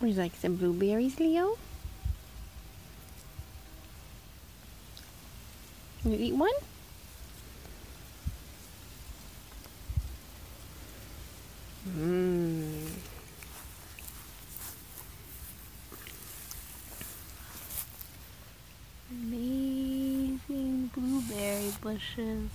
Would you like some blueberries, Leo? You eat one? Mmm. Amazing blueberry bushes.